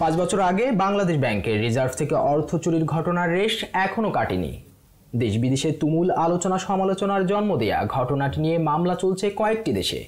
পাঁচ বছর আগে বাংলাদেশ ব্যাংকের রিজার্ভ থেকে অর্থ চুরির ঘটনার রেশ এখনও কাটেনি। দেশ বিদেশে তুমুল আলোচনা সমালোচনার জন্ম দেয়া ঘটনাটি নিয়ে মামলা চলছে কয়েকটি দেশে।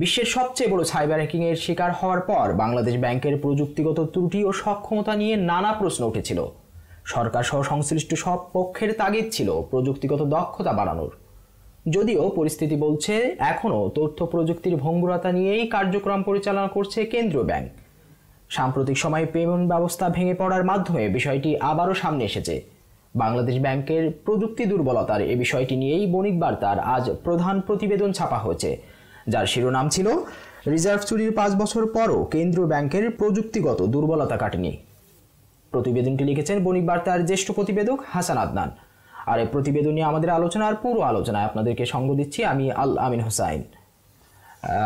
বিশ্বের সবচেয়ে বড় সাইবার হ্যাকিংয়ের শিকার হওয়ার পর বাংলাদেশ ব্যাংকের প্রযুক্তিগত ত্রুটি ও সক্ষমতা নিয়ে নানা প্রশ্ন উঠেছিল। সরকার সহ সংশ্লিষ্ট সব পক্ষের তাগিদ ছিল প্রযুক্তিগত দক্ষতা বাড়ানোর। যদিও পরিস্থিতি বলছে এখনও তথ্য প্রযুক্তির ভঙ্গুরতা নিয়েই কার্যক্রম পরিচালনা করছে কেন্দ্রীয় ব্যাংক। সাম্প্রতিক সময়ে পেমেন্ট ব্যবস্থা ভেঙে পড়ার মাধ্যমে বিষয়টি আবারও সামনে এসেছে। বাংলাদেশ ব্যাংকের প্রযুক্তি দুর্বলতার এ বিষয়টি নিয়েই বণিক বার্তার আজ প্রধান প্রতিবেদন ছাপা হয়েছে। যার শিরোনাম ছিল, রিজার্ভ চুরির পাঁচ বছর পরও কেন্দ্রীয় ব্যাংকের প্রযুক্তিগত দুর্বলতা কাটেনি। প্রতিবেদনটি লিখেছেন বণিক বার্তার জ্যেষ্ঠ প্রতিবেদক হাসান আদনান। আর এই প্রতিবেদন নিয়ে আমাদের আলোচনার পুরো আলোচনায় আপনাদেরকে সঙ্গ দিচ্ছি আমি আল আমিন হোসাইন।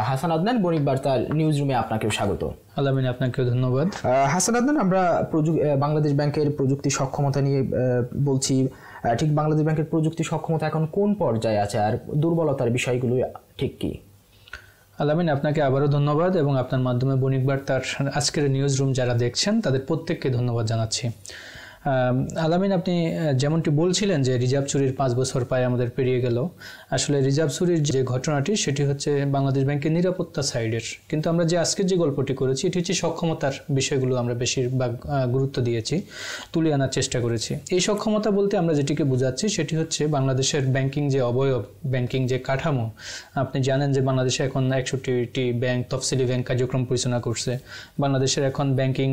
হাসান আদনান বণিক বার্তার নিউজ রুমে আপনাকেও স্বাগত। আলামিন আপনাকেও ধন্যবাদ। হাসান আদনান আমরা বাংলাদেশ ব্যাংকের প্রযুক্তি সক্ষমতা নিয়ে বলছি। ঠিক বাংলাদেশ ব্যাংকের প্রযুক্তি সক্ষমতা এখন কোন পর্যায়ে আছে আর দুর্বলতার বিষয়গুলো ঠিক কি? আলামিন আপনাকে আবারও ধন্যবাদ এবং আপনার মাধ্যমে বণিক বার্তার আজকের নিউজ রুম যারা দেখছেন তাদের প্রত্যেককে ধন্যবাদ জানাচ্ছি। আলামিন আপনি যেমনটি বলছিলেন যে রিজার্ভ চুরির পাঁচ বছর প্রায় আমাদের পেরিয়ে গেল, আসলে রিজার্ভ চুরির যে ঘটনাটি সেটি হচ্ছে বাংলাদেশ ব্যাংকের নিরাপত্তা সাইডের। কিন্তু আমরা যে আজকের যে গল্পটি করেছি, এটি হচ্ছে সক্ষমতার বিষয়গুলো আমরা বেশিরভাগ গুরুত্ব দিয়েছি, তুলে আনার চেষ্টা করেছি। এই সক্ষমতা বলতে আমরা যেটিকে বোঝাচ্ছি সেটি হচ্ছে বাংলাদেশের ব্যাংকিং যে অবয়ব, ব্যাংকিং যে কাঠামো, আপনি জানেন যে বাংলাদেশে এখন একষট্টিটি ব্যাংক, তফসিলি ব্যাংক কার্যক্রম পরিচালনা করছে। বাংলাদেশের এখন ব্যাংকিং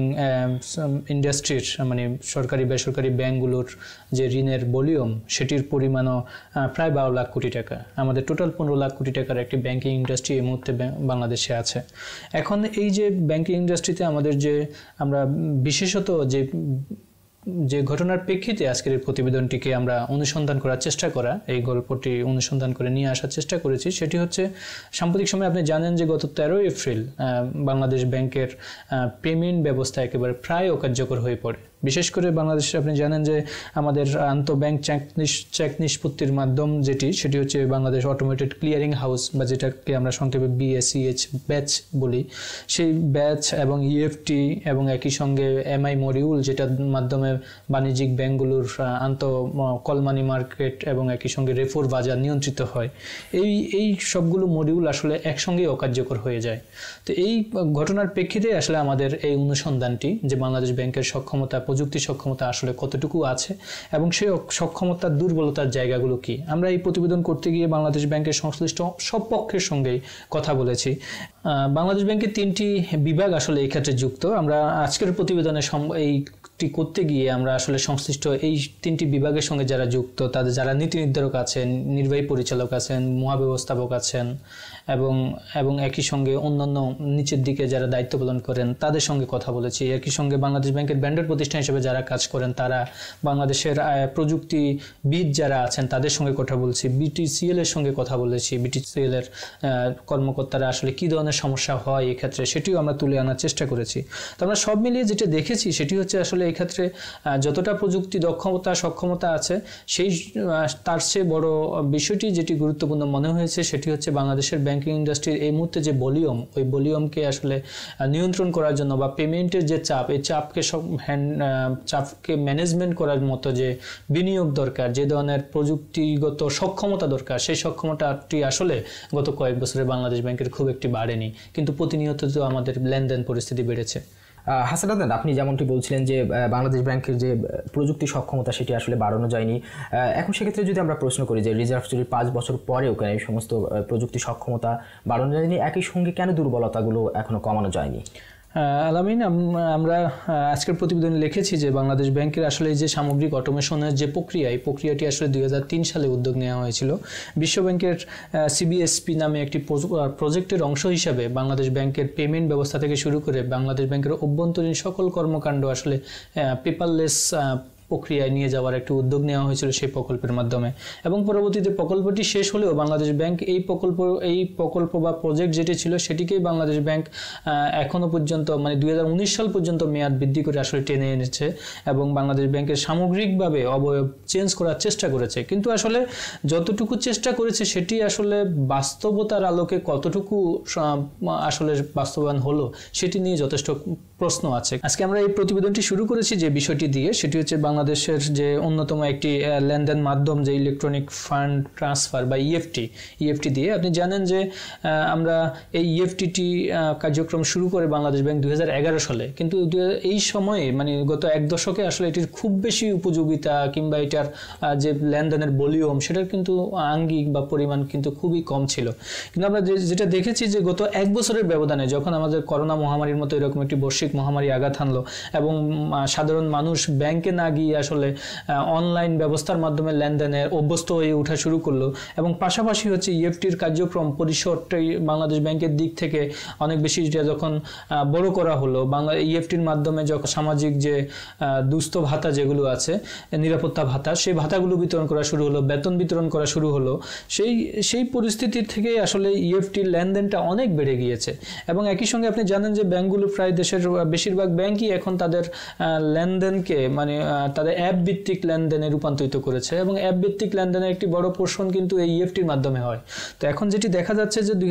ইন্ডাস্ট্রির মানে সরকারি বেসরকারি ব্যাংকগুলোর যে ঋণের ভলিউম, সেটির পরিমাণও প্রায় বারো লাখ কোটি টাকা। আমাদের টোটাল পনেরো লাখ কোটি টাকার একটি ব্যাংকিং ইন্ডাস্ট্রি এই মুহূর্তে বাংলাদেশে আছে। এখন এই যে ব্যাংকিং ইন্ডাস্ট্রিতে আমাদের যে, আমরা বিশেষত যে যে ঘটনার প্রেক্ষিতে আজকের এই প্রতিবেদনটিকে আমরা অনুসন্ধান করার চেষ্টা করা, এই গল্পটি অনুসন্ধান করে নিয়ে আসার চেষ্টা করেছি, সেটি হচ্ছে, সাম্প্রতিক সময়ে আপনি জানেন যে গত তেরোই এপ্রিল বাংলাদেশ ব্যাংকের পেমেন্ট ব্যবস্থা একেবারে প্রায় অকার্যকর হয়ে পড়ে। বিশেষ করে বাংলাদেশে আপনি জানেন যে আমাদের আন্তঃব্যাংক চেক চেক নিষ্পত্তির মাধ্যম যেটি, সেটি হচ্ছে বাংলাদেশ অটোমেটেড ক্লিয়ারিং হাউস বা যেটাকে আমরা সংক্ষেপে বিএসিএইচ ব্যাচ বলি। সেই ব্যাচ এবং ইএফটি এবং একই সঙ্গে এমআই মডিউল যেটার মাধ্যমে বাণিজ্যিক ব্যাংকগুলোর আন্ত কল মানি মার্কেট এবং একই সঙ্গে রেফোর বাজার নিয়ন্ত্রিত হয়। এই এই সবগুলো মডিউল আসলে একসঙ্গেই অকার্যকর হয়ে যায়। তো এই ঘটনার প্রেক্ষিতে আসলে আমাদের এই অনুসন্ধানটি যে বাংলাদেশ ব্যাংকের সক্ষমতা প্রযুক্তি সক্ষমতা আসলে কতটুকু আছে এবং সেই সক্ষমতার দুর্বলতার জায়গাগুলো কি? আমরা এই প্রতিবেদন করতে গিয়ে বাংলাদেশ ব্যাংকের সংশ্লিষ্ট সব পক্ষের সঙ্গেই কথা বলেছি। বাংলাদেশ ব্যাংকের তিনটি বিভাগ আসলে এই ক্ষেত্রে যুক্ত। আমরা আজকের প্রতিবেদনে সম- এইটি করতে গিয়ে আমরা আসলে সংশ্লিষ্ট এই তিনটি বিভাগের সঙ্গে যারা যুক্ত, তাদের যারা নীতি নির্ধারক আছেন, নির্বাহী পরিচালক আছেন, মহাব্যবস্থাপক আছেন এবং এবং একই সঙ্গে অন্যান্য নিচের দিকে যারা দায়িত্ব পালন করেন, তাদের সঙ্গে কথা বলেছি। একই সঙ্গে বাংলাদেশ ব্যাংকের ব্যান্ডার প্রতিষ্ঠান হিসেবে যারা কাজ করেন, তারা বাংলাদেশের প্রযুক্তিবিদ যারা আছেন, তাদের সঙ্গে কথা বলছি। বিটিসিএল এর সঙ্গে কথা বলেছি। বিটিসিএল এর কর্মকর্তারা আসলে কি ধরনের সমস্যা হয় এক্ষেত্রে, সেটিও আমরা তুলে আনার চেষ্টা করেছি। তো আমরা সব মিলিয়ে যেটা দেখেছি, সেটি হচ্ছে আসলে এই ক্ষেত্রে যতটা প্রযুক্তি দক্ষতা, সক্ষমতা আছে, সেই তার চেয়ে বড় বিষয়টি যেটি গুরুত্বপূর্ণ মনে হয়েছে, সেটি হচ্ছে বাংলাদেশের ব্যাংকিং ইন্ডাস্ট্রির এই মুহূর্তে যে ভলিউম ওই ভলিউমকে আসলে নিয়ন্ত্রণ করার জন্য বা পেমেন্টের যে চাপ, এই চাপকে সব হ্যান্ড চাপকে ম্যানেজমেন্ট করার মতো যে বিনিয়োগ দরকার, যে ধরনের প্রযুক্তিগত সক্ষমতা দরকার, সেই সক্ষমতাটি আসলে গত কয়েক বছরে বাংলাদেশ ব্যাংকের খুব একটি বাড়েনি। কিন্তু প্রতিনিয়ত তো আমাদের লেনদেন পরিস্থিতি বেড়েছে। আহ, হাসান আদনান আপনি যেমনটি বলছিলেন যে বাংলাদেশ ব্যাংকের যে প্রযুক্তি সক্ষমতা সেটি আসলে বাড়ানো যায়নি। এখন সেক্ষেত্রে যদি আমরা প্রশ্ন করি যে রিজার্ভ চুরির পাঁচ বছর পরেও কেন এই সমস্ত প্রযুক্তি সক্ষমতা বাড়ানো যায়নি একই সঙ্গে কেন দুর্বলতাগুলো এখনও কমানো যায়নি? আলামিন, আম- আমরা আজকের প্রতিবেদনে লিখেছি যে বাংলাদেশ ব্যাংকের আসলে যে সামগ্রিক অটোমেশনের যে প্রক্রিয়া, এই প্রক্রিয়াটি আসলে দু হাজার তিন সালে উদ্যোগ নেওয়া হয়েছিল। বিশ্ব ব্যাংকের সিবিএসপি নামে একটি প্রজেক্টের অংশ হিসাবে বাংলাদেশ ব্যাংকের পেমেন্ট ব্যবস্থা থেকে শুরু করে বাংলাদেশ ব্যাংকের অভ্যন্তরীণ সকল কর্মকাণ্ড আসলে পেপারলেস প্রক্রিয়ায় নিয়ে যাওয়ার একটি উদ্যোগ নেওয়া হয়েছিল সেই প্রকল্পের মাধ্যমে। এবং পরবর্তীতে প্রকল্পটি শেষ হলেও বাংলাদেশ ব্যাংক এই প্রকল্প এই প্রকল্প বা প্রজেক্ট যেটি ছিল সেটিকেই বাংলাদেশ ব্যাংক এখনও পর্যন্ত মানে দুই হাজার উনিশ সাল পর্যন্ত মেয়াদ বৃদ্ধি করে আসলে টেনে এনেছে এবং বাংলাদেশ ব্যাংকের সামগ্রিকভাবে অবয়ব চেঞ্জ করার চেষ্টা করেছে। কিন্তু আসলে যতটুকু চেষ্টা করেছে সেটি আসলে বাস্তবতার আলোকে কতটুকু আসলে বাস্তবায়ন হলো সেটি নিয়ে যথেষ্ট প্রশ্ন আছে। আজকে আমরা এই প্রতিবেদনটি শুরু করেছি যে বিষয়টি দিয়ে, সেটি হচ্ছে বাংলাদেশের যে অন্যতম একটি লেনদেন মাধ্যম যে ইলেকট্রনিক ফান্ড ট্রান্সফার বা ইএফটি ইএফটি দিয়ে। আপনি জানেন যে আমরা এই ইএফটিটি কার্যক্রম শুরু করে বাংলাদেশ ব্যাংক দুই হাজার এগারো সালে। কিন্তু এই সময়ে মানে গত এক দশকে আসলে এটির খুব বেশি উপযোগিতা কিংবা এটার যে লেনদেনের ভলিউম, সেটার কিন্তু আঙ্গিক বা পরিমাণ কিন্তু খুবই কম ছিল। কিন্তু আমরা যেটা দেখেছি যে গত এক বছরের ব্যবধানে যখন আমাদের করোনা মহামারীর মতো এরকম একটি বৈশ্বিক মহামারী আঘাত হানলো এবং সাধারণ মানুষ ব্যাংকে না গিয়ে আসলে অনলাইন ব্যবস্থার মাধ্যমে লেনদেনে অভ্যস্ত হয়ে ওঠা শুরু করল এবং পাশাপাশি হচ্ছে ইএফটির কার্যক্রম পরিসরটাই বাংলাদেশ ব্যাংকের দিক থেকে অনেক বেশি যখন বড় করা হলো, বাংলা ইএফটির মাধ্যমে যখন সামাজিক যে দুস্থ ভাতা যেগুলো আছে, নিরাপত্তা ভাতা, সেই ভাতাগুলো বিতরণ করা শুরু হলো, বেতন বিতরণ করা শুরু হলো, সেই সেই পরিস্থিতির থেকে আসলে ইএফটির লেনদেনটা অনেক বেড়ে গিয়েছে এবং একই সঙ্গে আপনি জানেন যে ব্যাংকগুলো প্রায় দেশের বেশিরভাগ ব্যাংকই এখন তাদের লেনদেনকে মানে তাদের অ্যাপ ভিত্তিক লেনদেনে রূপান্তরিত করেছে এবং অ্যাপ ভিত্তিক লেনদেনের একটি বড় পোর্শন কিন্তু এই ইএফটির মাধ্যমে হয়। তো এখন যেটি দেখা যাচ্ছে যে দুই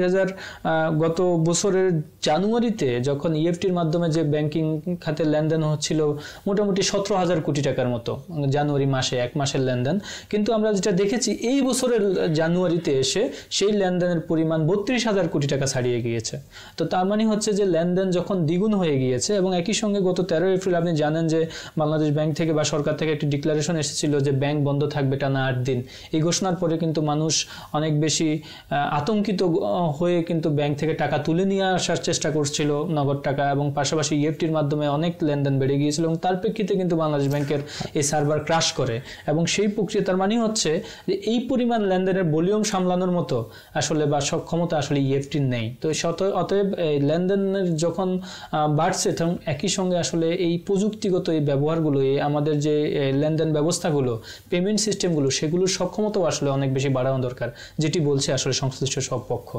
গত বছরের জানুয়ারিতে যখন ইএফটির মাধ্যমে যে ব্যাংকিং খাতে লেনদেন হচ্ছিল মোটামুটি সতেরো হাজার কোটি টাকার মতো, জানুয়ারি মাসে, এক মাসের লেনদেন। কিন্তু আমরা যেটা দেখেছি, এই বছরের জানুয়ারিতে এসে সেই লেনদেনের পরিমাণ বত্রিশ হাজার কোটি টাকা ছাড়িয়ে গিয়েছে। তো তার মানে হচ্ছে যে লেনদেন যখন দ্বিগুণ হয়ে গিয়েছে এবং একই সঙ্গে গত তেরো এপ্রিল আপনি জানেন যে বাংলাদেশ ব্যাংক থেকে বা সরকার থেকে একটি ডিক্লারেশন এসেছিল যে ব্যাংক বন্ধ থাকবে টানা আট দিন। এই ঘোষণার পরে কিন্তু মানুষ অনেক বেশি আতঙ্কিত হয়ে কিন্তু ব্যাংক থেকে টাকা তুলে নিয়ে আসার চেষ্টা করছিল নগদ টাকা এবং পাশাপাশি ইএফটির মাধ্যমে অনেক লেনদেন বেড়ে গিয়েছিল এবং তার প্রেক্ষিতে কিন্তু বাংলাদেশ ব্যাংকের এই সার্ভার ক্রাশ করে এবং সেই প্রক্রিয়া তার মানে হচ্ছে যে এই পরিমাণ লেনদেনের ভলিউম সামলানোর মতো আসলে বা সক্ষমতা আসলে ইএফটির নেই। তো অতএব লেনদেনের যখন বাড়ছে তখন একই সঙ্গে আসলে এই প্রযুক্তিগত এই ব্যবহারগুলো এই আমাদের যে লেনদেন ব্যবস্থাগুলো পেমেন্ট সিস্টেমগুলো সেগুলোর সক্ষমতাও আসলে অনেক বেশি বাড়ানো দরকার যেটি বলছে আসলে সংশ্লিষ্ট সব পক্ষ।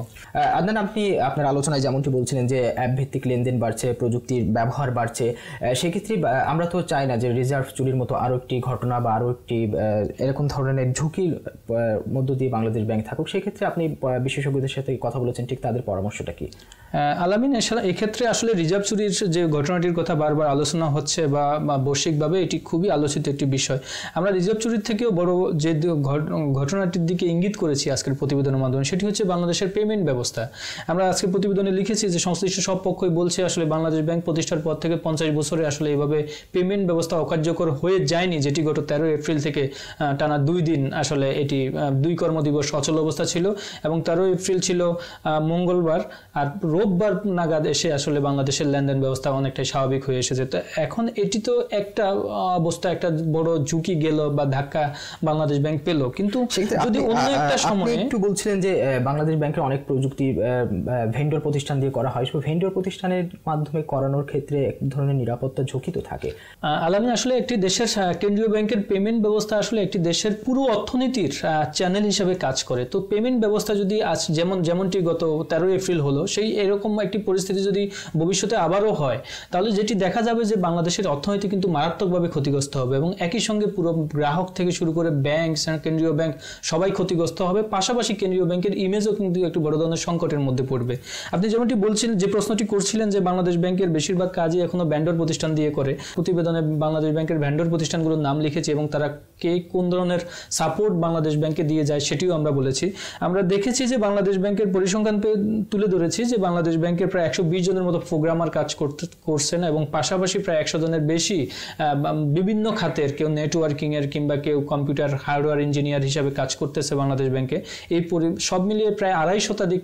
আদনান আপনি আপনার আলোচনায় যেমনটি বলছিলেন যে অ্যাপ ভিত্তিক লেনদেন বাড়ছে প্রযুক্তির ব্যবহার বাড়ছে সেক্ষেত্রে আমরা তো চাই না যে রিজার্ভ চুরির মতো আরও একটি ঘটনা বা আরও একটি এরকম ধরনের ঝুঁকির মধ্য দিয়ে বাংলাদেশ ব্যাংক থাকুক সেক্ষেত্রে আপনি বিশেষজ্ঞদের সাথে কথা বলেছেন ঠিক তাদের পরামর্শটা কি? আলামিন এছাড়া এক্ষেত্রে আসলে রিজার্ভ চুরির যে ঘটনাটির কথা বারবার আলোচনা হচ্ছে বা বৈশ্বিকভাবে এটি খুবই আলোচিত একটি বিষয়। আমরা রিজার্ভ চুরির থেকেও বড় যে ঘটনাটির দিকে ইঙ্গিত করেছি আজকের প্রতিবেদনের মাধ্যমে, সেটি হচ্ছে বাংলাদেশের পেমেন্ট ব্যবস্থা। আমরা আজকের প্রতিবেদনে লিখেছি যে সংশ্লিষ্ট সব পক্ষই বলছে, আসলে বাংলাদেশ ব্যাংক প্রতিষ্ঠার পর থেকে পঞ্চাশ বছরে আসলে এভাবে পেমেন্ট ব্যবস্থা অকার্যকর হয়ে যায়নি, যেটি গত তেরো এপ্রিল থেকে টানা দুই দিন আসলে এটি দুই কর্মদিবস অচল অবস্থা ছিল এবং তেরো এপ্রিল ছিল মঙ্গলবার আর রোববার নাগাদ এসে আসলে বাংলাদেশের লেনদেন ব্যবস্থা অনেকটাই স্বাভাবিক হয়ে এসেছে। তো এখন এটি তো একটা অবস্থা একটা বড় ঝুঁকি গেল বা ধাক্কা বাংলাদেশ ব্যাংক পেল। কিন্তু যদি অন্য একটা আপনি একটু বলছিলেন যে বাংলাদেশ ব্যাংকের অনেক প্রযুক্তি ভেন্ডর প্রতিষ্ঠান দিয়ে করা হয়। সেই ভেন্ডর প্রতিষ্ঠানের মাধ্যমে করানোর ক্ষেত্রে এক ধরনের নিরাপত্তা ঝুঁকি তো থাকে। আলামিন আসলে একটি দেশের কেন্দ্রীয় ব্যাংকের পেমেন্ট ব্যবস্থা আসলে একটি দেশের পুরো অর্থনীতির চ্যানেল হিসেবে কাজ করে। তো পেমেন্ট ব্যবস্থা যদি আজ যেমন যেমনটি গত তেরোই এপ্রিল হলো সেই এরকম একটি পরিস্থিতি যদি ভবিষ্যতে আবারও হয় তাহলে যেটি দেখা যাবে যে বাংলাদেশের অর্থনীতি কিন্তু মারাত্মকভাবে ক্ষতিগ্রস্ত হবে এবং একই সঙ্গে পুরো গ্রাহক থেকে শুরু করে ব্যাংক কেন্দ্রীয় ব্যাংক সবাই ক্ষতিগ্রস্ত হবে। পাশাপাশি কেন্দ্রীয় ব্যাংকের ইমেজও কিন্তু একটু বড় ধরনের সংকটের মধ্যে পড়বে। আপনি যেমনটি বলছিলেন যে প্রশ্নটি করছিলেন যে বাংলাদেশ ব্যাংকের বেশিরভাগ কাজই এখনও ব্যান্ডর প্রতিষ্ঠান দিয়ে করে। প্রতিবেদনে বাংলাদেশ ব্যাংকের ভ্যান্ডর প্রতিষ্ঠানগুলোর নাম লিখেছে এবং তারা কে কোন ধরনের সাপোর্ট বাংলাদেশ ব্যাংকে দিয়ে যায় সেটিও আমরা বলেছি। আমরা দেখেছি যে বাংলাদেশ ব্যাংকের পরিসংখ্যান তুলে ধরেছি যে বাংলাদেশ ব্যাংকের প্রায় একশো বিশ জনের মতো প্রোগ্রামার কাজ করতে। করছেন এবং পাশাপাশি প্রায় একশো জনের বেশি বিভিন্ন খাতের কেউ নেটওয়ার্কিং এর কিংবা কেউ কম্পিউটার হার্ডওয়্যার ইঞ্জিনিয়ার হিসাবে কাজ করতেছে বাংলাদেশ ব্যাংকে এই সব মিলিয়ে প্রায় আড়াই শতাধিক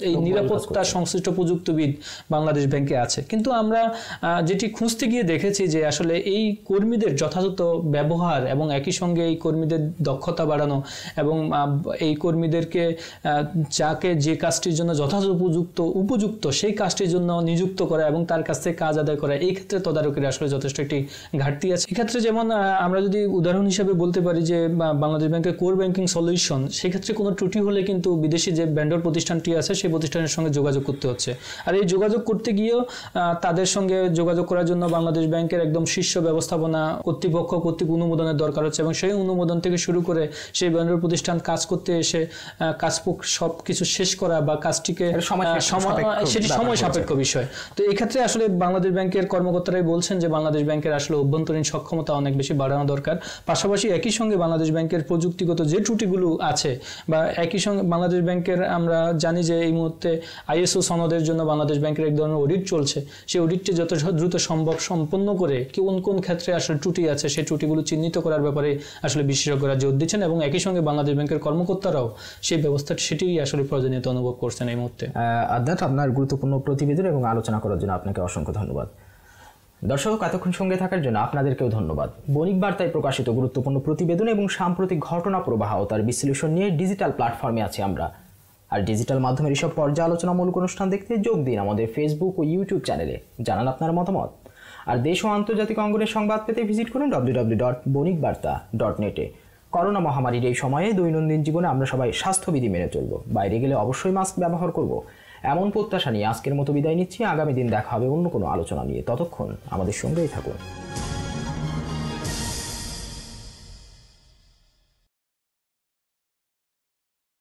এই নিরাপত্তা সংশ্লিষ্ট প্রযুক্তিবিদ বাংলাদেশ ব্যাংকে আছে। কিন্তু আমরা যেটি খুঁজতে গিয়ে দেখেছি যে আসলে এই কর্মীদের যথাযথ ব্যবহার এবং একই সঙ্গে এই কর্মীদের দক্ষতা বাড়ানো এবং এই কর্মীদেরকে যাকে যে কাজটির জন্য যথাযথ উপযুক্ত উপযুক্ত সেই কাজটির জন্য নিযুক্ত করা এবং তার কাছ থেকে কাজ আদায় করা এই ক্ষেত্রে তদারকির আসলে যথেষ্ট একটি ঘাটতি আছে। এক্ষেত্রে যেমন আমরা যদি উদাহরণ হিসেবে বলতে পারি যে বাংলাদেশ ব্যাংকের কোর ব্যাংকিং সলিউশন সেক্ষেত্রে কোনো ত্রুটি হলে কিন্তু বিদেশি যে ভেন্ডর প্রতিষ্ঠানটি আছে সেই প্রতিষ্ঠানের সঙ্গে যোগাযোগ করতে হচ্ছে। আর এই যোগাযোগ করতে গিয়েও তাদের সঙ্গে যোগাযোগ করার জন্য বাংলাদেশ ব্যাংকের একদম শীর্ষ ব্যবস্থাপনা কর্তৃপক্ষ কর্তৃক অনুমোদনের দরকার হচ্ছে এবং সেই অনুমোদন থেকে শুরু করে সেই ভেন্ডর প্রতিষ্ঠান কাজ করতে এসে কাজ সব কিছু শেষ করা বা কাজটিকে সেটি সময় সাপেক্ষ বিষয়। তো এই ক্ষেত্রে আসলে বাংলাদেশ ব্যাংকের কর্মকর্তারাই বলছেন যে বাংলাদেশ ব্যাংকের আসলে অভ্যন্তরীণ সক্ষমতা অনেক বেশি বাড়ানো দরকার। পাশাপাশি একই সঙ্গে বাংলাদেশ ব্যাংকের প্রযুক্তিগত যে ত্রুটিগুলো আছে বা একই সঙ্গে বাংলাদেশ ব্যাংকের আমরা জানি যে এই মুহূর্তে আইএসও সনদের জন্য বাংলাদেশ ব্যাংকের এক ধরনের অডিট চলছে। সেই অডিটটি যত দ্রুত সম্ভব সম্পন্ন করে কোন কোন ক্ষেত্রে আসলে ত্রুটি আছে সেই ত্রুটিগুলো চিহ্নিত করার ব্যাপারে আসলে বিশেষজ্ঞরা জোর দিচ্ছেন এবং একই সঙ্গে বাংলাদেশ ব্যাংকের কর্মকর্তারাও সেই ব্যবস্থা সেটিই আসলে প্রয়োজনীয়তা অনুভব করছেন এই মুহূর্তে। আপনার গুরুত্বপূর্ণ প্রতিবেদন এবং আলোচনা করার জন্য আপনাকে অসংখ্য ধন্যবাদ। দর্শক, এতক্ষণ সঙ্গে থাকার জন্য আপনাদেরকেও ধন্যবাদ। বণিক বার্তায় প্রকাশিত গুরুত্বপূর্ণ প্রতিবেদন এবং সাম্প্রতিক ঘটনা প্রবাহ তার বিশ্লেষণ নিয়ে ডিজিটাল প্ল্যাটফর্মে আছি আমরা। আর ডিজিটাল মাধ্যমের এসব পর্যালোচনামূলক অনুষ্ঠান দেখতে যোগ দিন আমাদের ফেসবুক ও ইউটিউব চ্যানেলে জানান আপনার মতামত। আর দেশ ও আন্তর্জাতিক অঙ্গনের সংবাদ পেতে ভিজিট করুন ডব্লিউ ডব্লিউ ডট বণিক বার্তা ডট নেটে করোনা মহামারীর এই সময়ে দৈনন্দিন জীবনে আমরা সবাই স্বাস্থ্যবিধি মেনে চলব। বাইরে গেলে অবশ্যই মাস্ক ব্যবহার করব। এমন প্রত্যাশা নিয়ে আজকের মতো বিদায় নিচ্ছি। আগামী দিন দেখা হবে অন্য কোনো আলোচনা নিয়ে। ততক্ষণ আমাদের সঙ্গেই থাকুন।